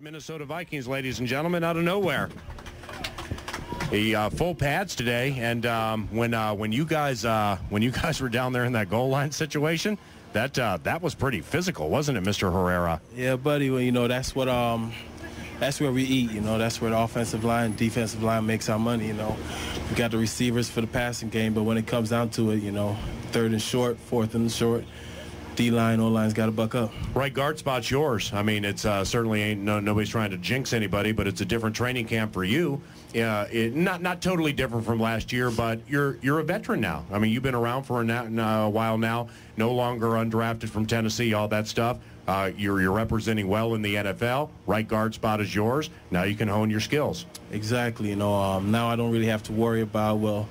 Minnesota Vikings, ladies and gentlemen, out of nowhere. The uh, full pads today, and um, when uh, when you guys uh, when you guys were down there in that goal line situation, that uh, that was pretty physical, wasn't it, Mr. Herrera? Yeah, buddy. Well, you know that's what um that's where we eat. You know that's where the offensive line, defensive line makes our money. You know, we got the receivers for the passing game, but when it comes down to it, you know, third and short, fourth and short. D line, O line's got to buck up. Right guard spot's yours. I mean, it's uh, certainly ain't no, nobody's trying to jinx anybody, but it's a different training camp for you. Uh, it, not not totally different from last year, but you're you're a veteran now. I mean, you've been around for a, na- a while now. No longer undrafted from Tennessee, all that stuff. Uh, you're you're representing well in the NFL. Right guard spot is yours. Now you can hone your skills. Exactly. You know, um, now I don't really have to worry about well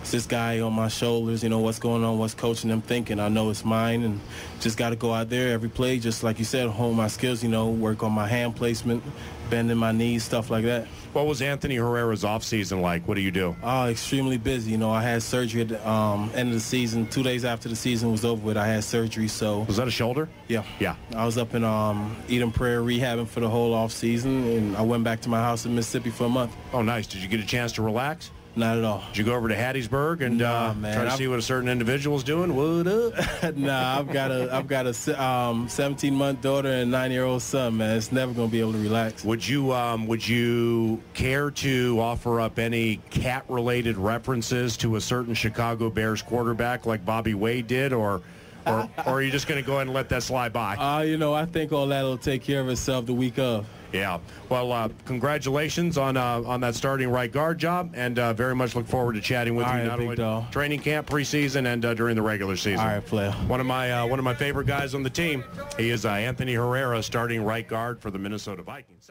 it's this guy on my shoulders, you know, what's going on, what's coaching them thinking. I know it's mine and just got to go out there every play, just like you said, hone my skills, you know, work on my hand placement, bending my knees, stuff like that. What was Anthony Herrera's offseason like? What do you do? Oh, extremely busy. You know, I had surgery at the um, end of the season. Two days after the season was over with, I had surgery. So Was that a shoulder? yeah, Yeah. I was up in um, Eden Prairie rehabbing for the whole off season, and I went back to my house in Mississippi for a month. Oh, nice. Did you get a chance to relax? Not at all. Did you go over to Hattiesburg and Nah, uh, man. try to I've- see what a certain individual's doing? What up? nah, I've got a I've got a um, 17 month daughter and nine year old son. Man, it's never gonna be able to relax. Would you um, would you care to offer up any cat related references to a certain Chicago Bears quarterback like Bobby Wade did, or or, or are you just going to go ahead and let that slide by? Uh, you know, I think all that'll take care of itself the week of. Yeah. Well, uh, congratulations on uh, on that starting right guard job, and uh, very much look forward to chatting with All you right, not big only dog. training camp, preseason, and uh, during the regular season. All right, player. One of my uh, one of my favorite guys on the team. He is uh, Anthony Herrera, starting right guard for the Minnesota Vikings.